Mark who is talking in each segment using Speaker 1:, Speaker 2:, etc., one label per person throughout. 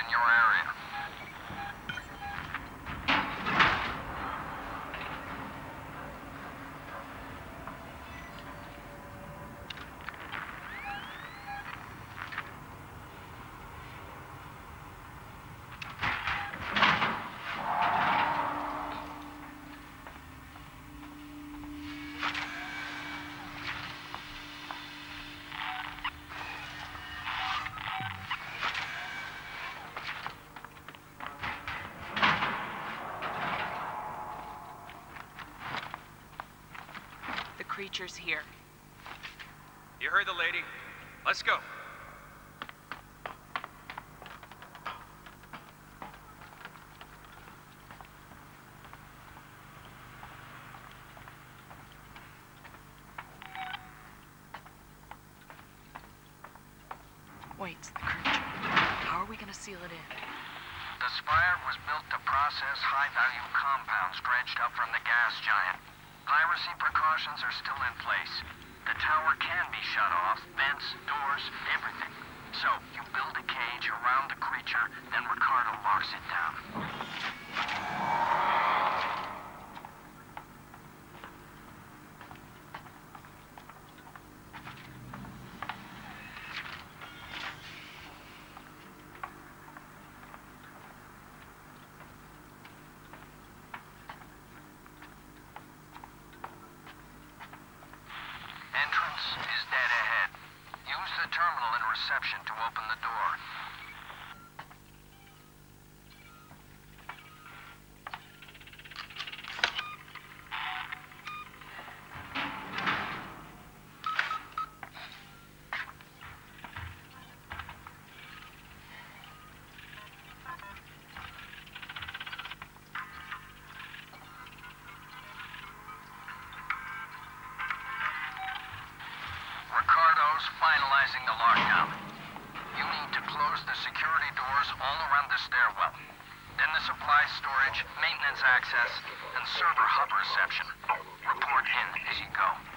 Speaker 1: in your area.
Speaker 2: The creature's here.
Speaker 3: You heard the lady. Let's go.
Speaker 2: Wait, the creature. How are we gonna seal it in?
Speaker 1: The Spire was built to process high-value compounds dredged up from the gas giant. Piracy precautions are still in place. The tower can be shut off, vents, doors, everything. So, you build a cage around the creature, then Ricardo locks it down. Entrance is dead ahead. Use the terminal in reception to open the door. Finalizing the lockdown. You need to close the security doors all around the stairwell. Then the supply storage, maintenance access, and server hub reception. Report in as you go.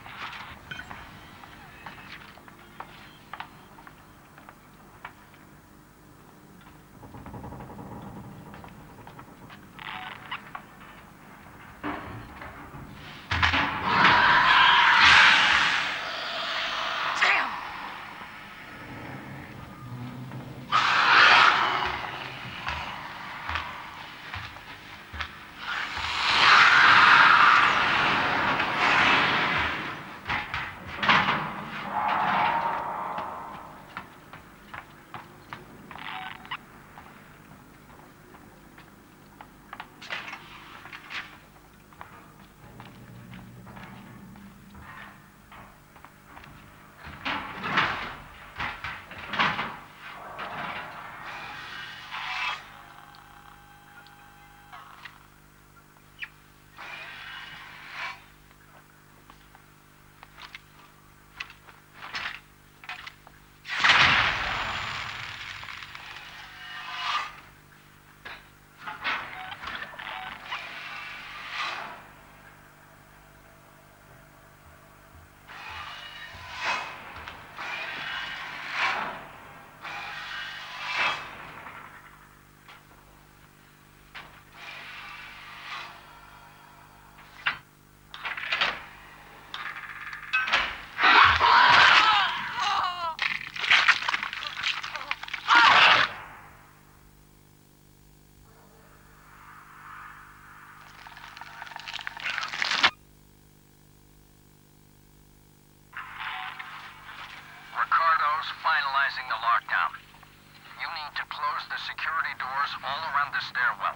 Speaker 1: Finalizing the lockdown. You need to close the security doors all around the stairwell.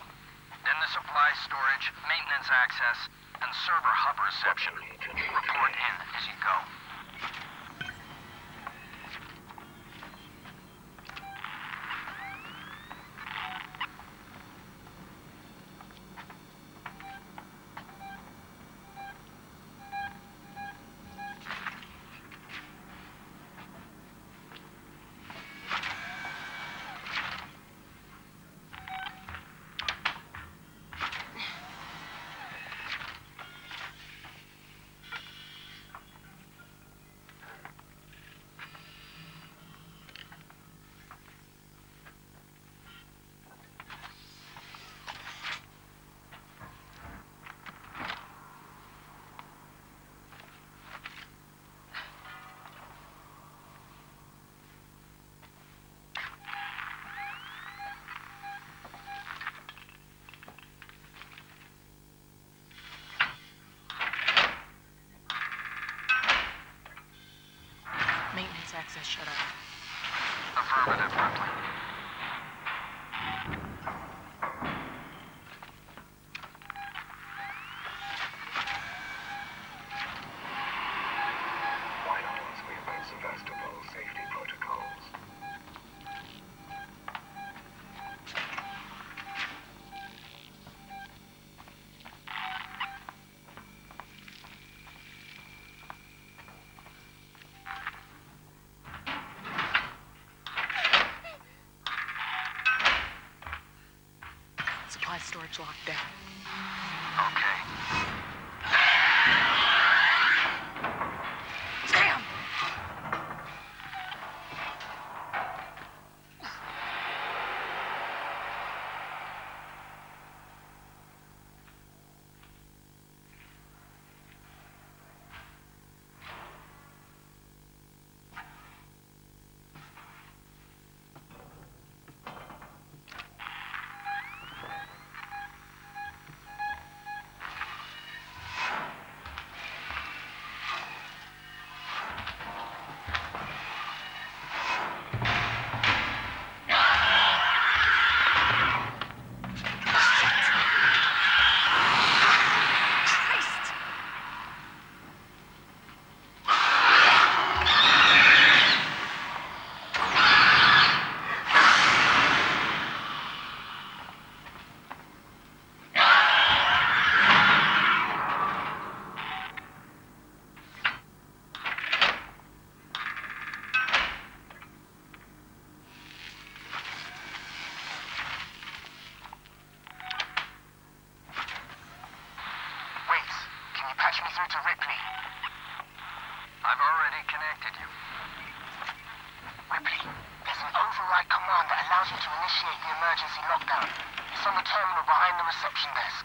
Speaker 1: Then the supply storage, maintenance access, and server hub reception. Report in as you go.
Speaker 2: Access shut off.
Speaker 4: Affirmative, Ripley.
Speaker 2: Supply storage locked down.
Speaker 4: To Ripley? I've already connected you. Ripley, there's an override command that allows you to initiate the emergency lockdown. It's on the terminal behind the reception desk.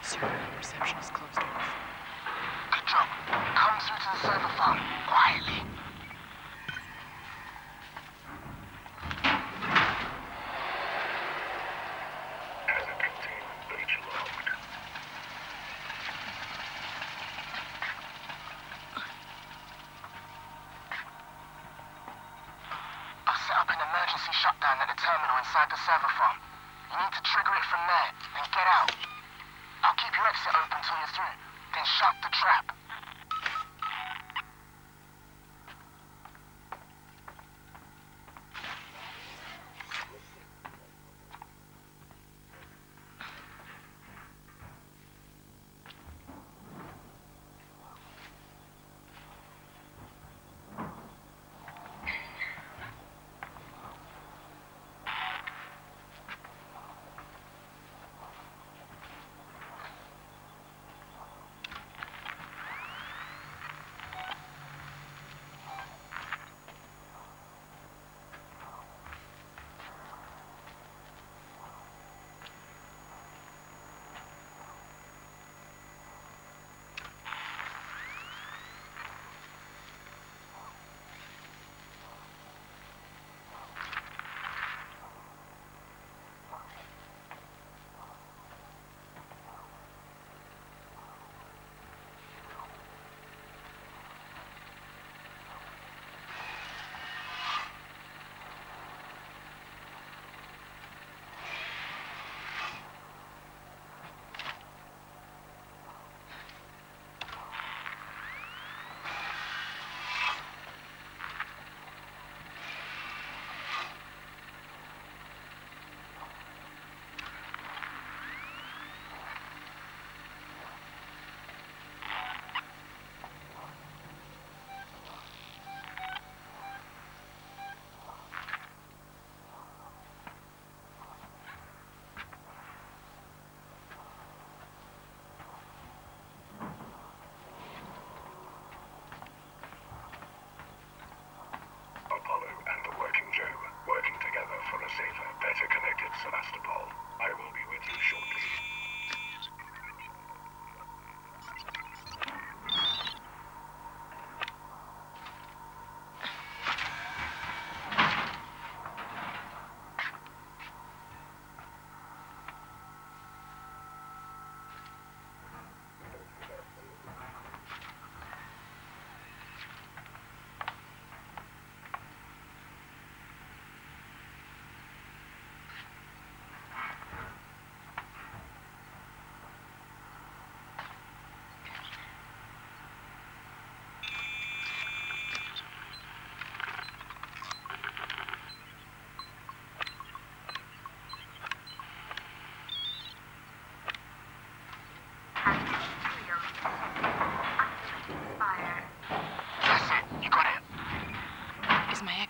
Speaker 2: Server reception is closed off.
Speaker 4: Good job. Come through to the server farm, quietly.
Speaker 5: Hazard containment breach logged.
Speaker 4: I've set up an emergency shutdown at the terminal inside the server farm. You need to trigger it from there, then get out. I'll keep your exit open till you're through, then shut the trap.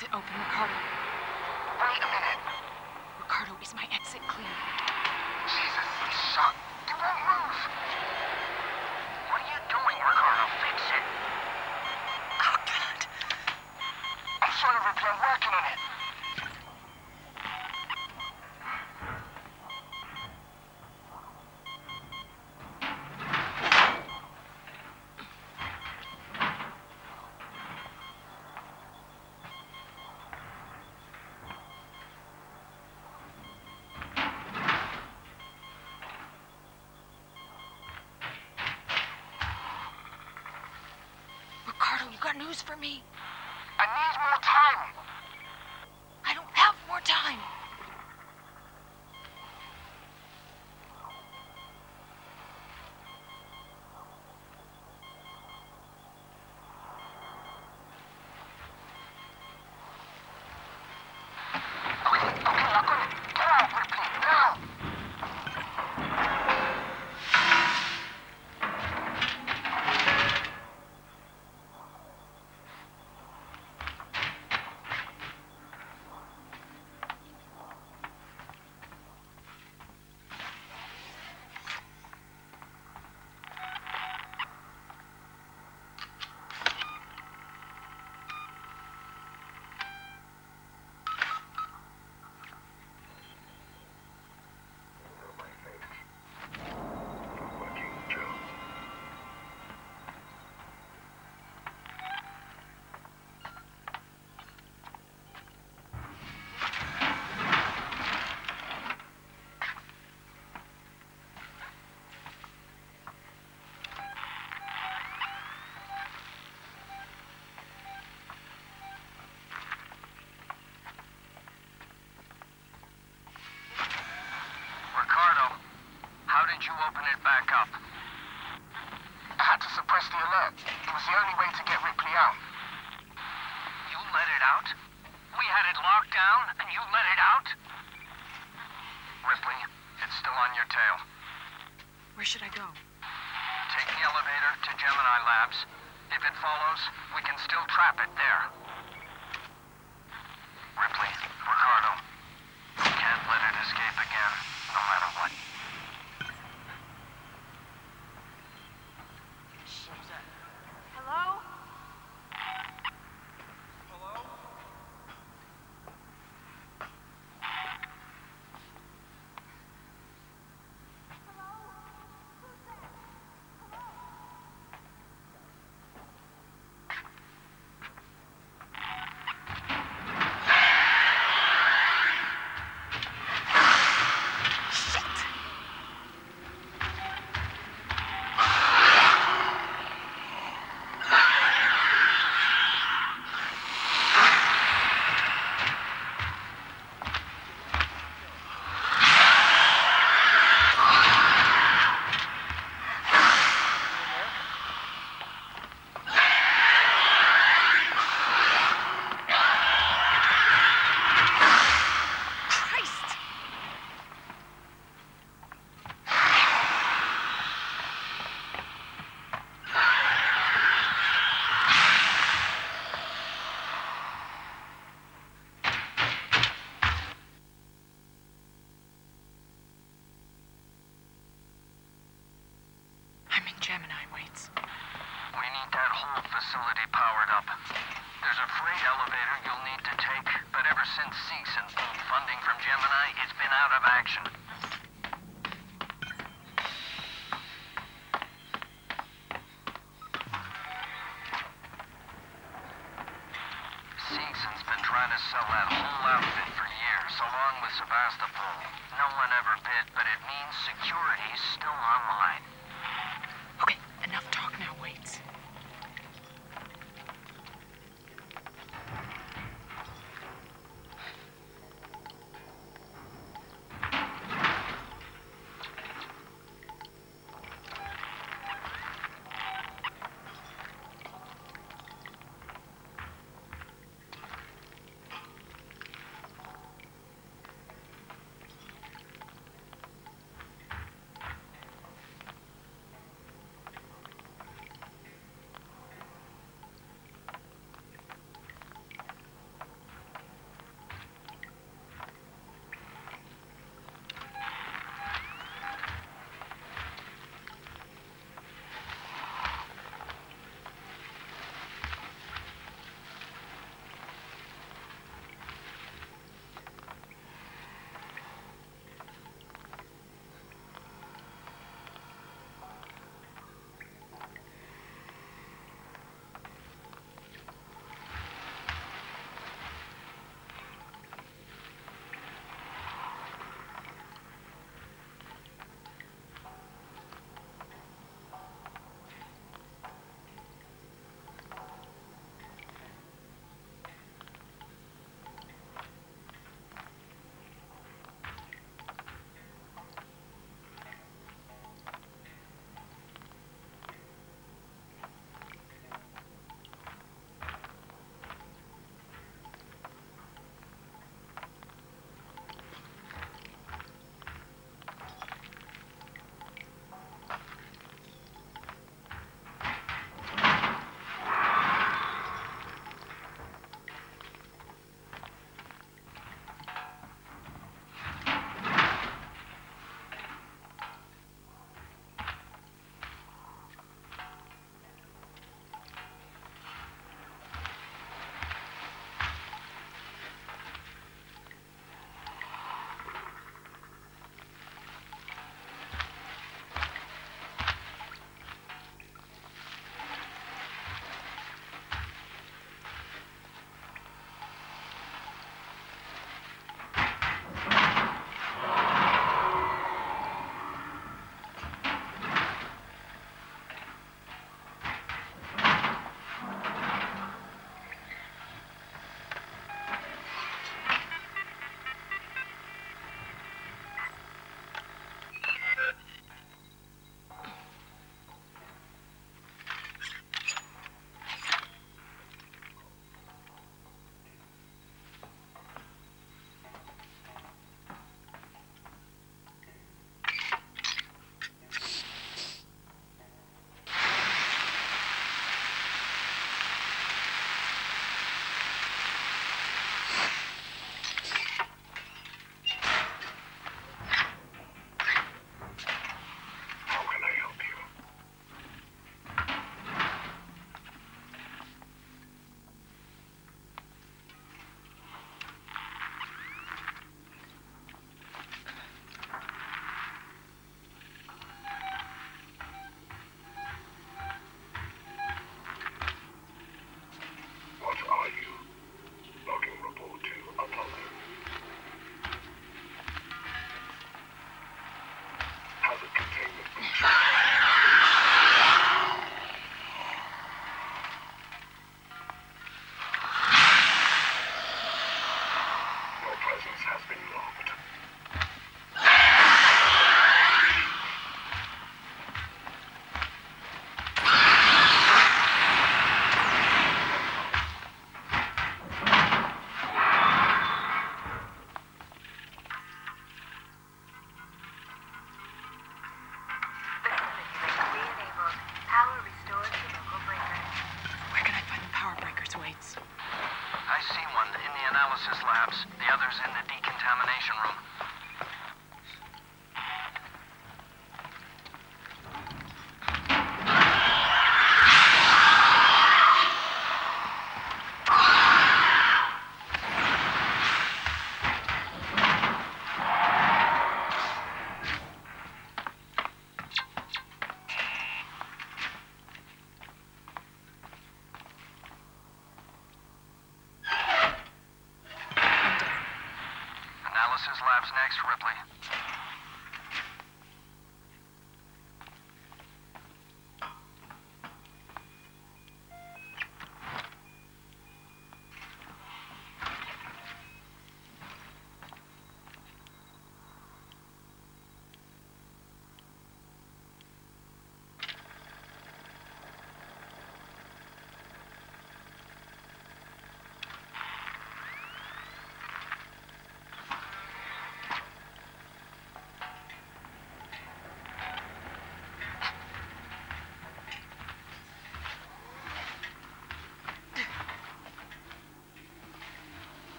Speaker 2: Exit open, Ricardo.
Speaker 1: Wait a minute.
Speaker 2: Ricardo, is my exit clear?
Speaker 1: Jesus, it's shut. It won't move. What are you doing, Ricardo? Fix it.
Speaker 2: Oh, God.
Speaker 1: I'm sorry, Ripley. I'm working on it.
Speaker 2: You got news for me?
Speaker 1: I need more time.
Speaker 2: I don't have more time.
Speaker 1: Did you open it back up? I had to suppress the alert. It was the only way to get Ripley out. You let it out? We had it locked down, and you let it out? Ripley, it's still on your tail.
Speaker 2: Where should I go?
Speaker 1: Take the elevator to Gemini Labs. If it follows, we can still trap it there. Ripley, Ricardo, we can't let it escape again, no matter what.
Speaker 2: Hello? Shit! Christ! I'm in Gemini, Waits.
Speaker 1: We need that whole facility powered up. There's a freight elevator you'll need to take, but ever since Seegson pulled funding from Gemini, it's been out of action. Seegson's been trying to sell that whole outfit for years, along with Sevastopol. No one ever bid, but it means security's still online.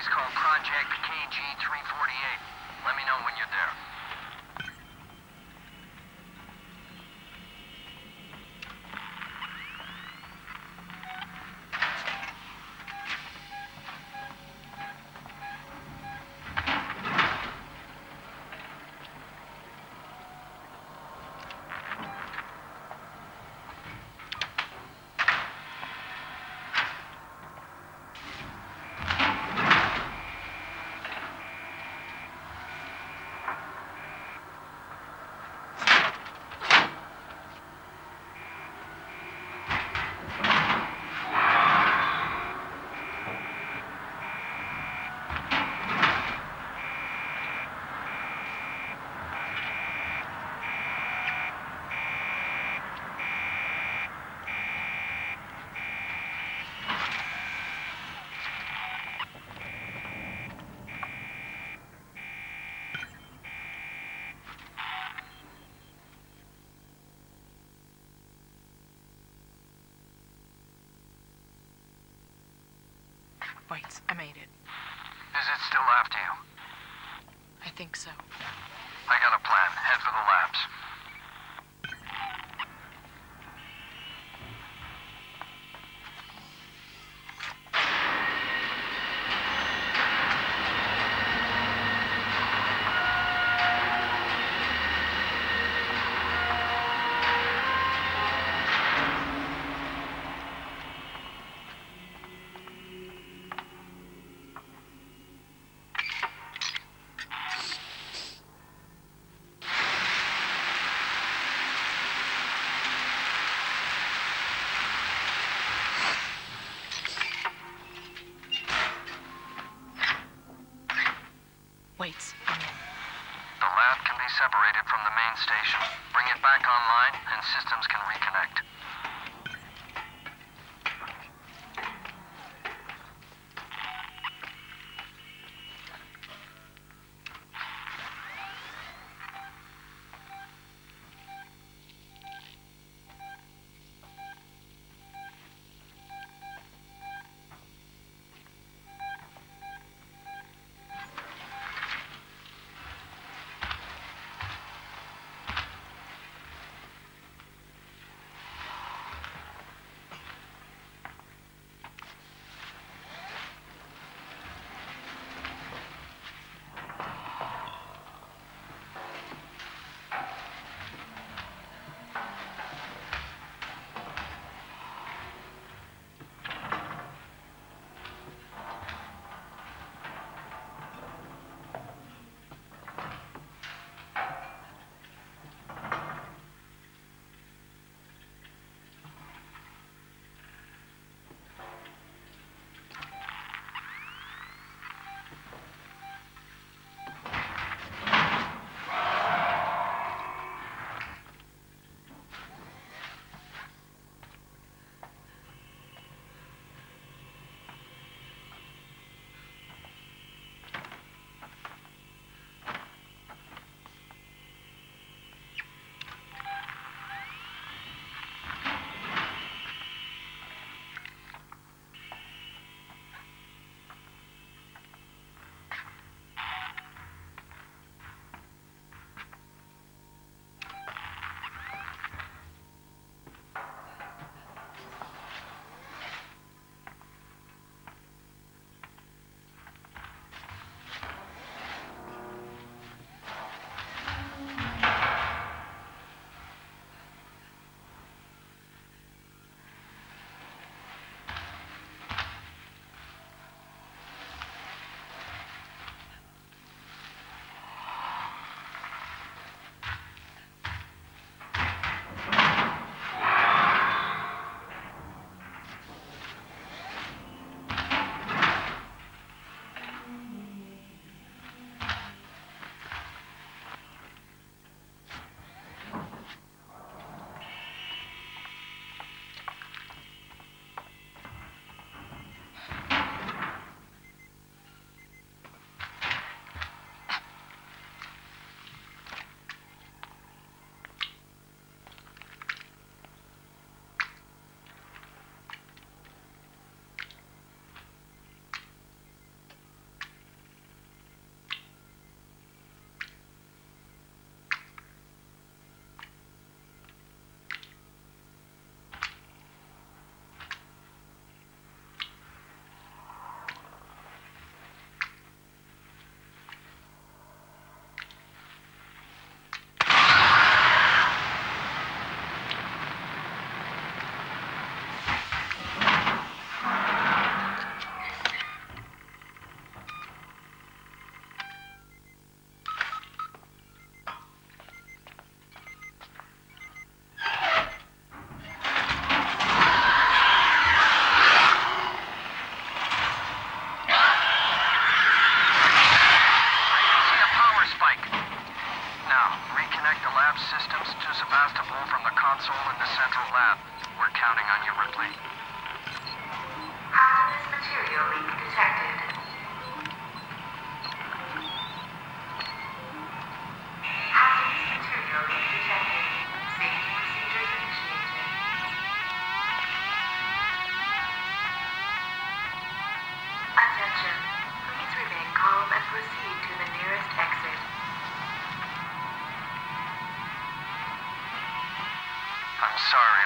Speaker 1: Please called
Speaker 2: Wait, I made it.
Speaker 1: Is it still after you?
Speaker 2: I think so.
Speaker 1: I got a plan. Head for the labs.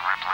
Speaker 6: replay.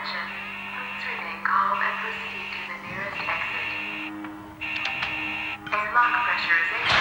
Speaker 6: Attention. Please remain calm and proceed to the nearest exit. Airlock pressurization.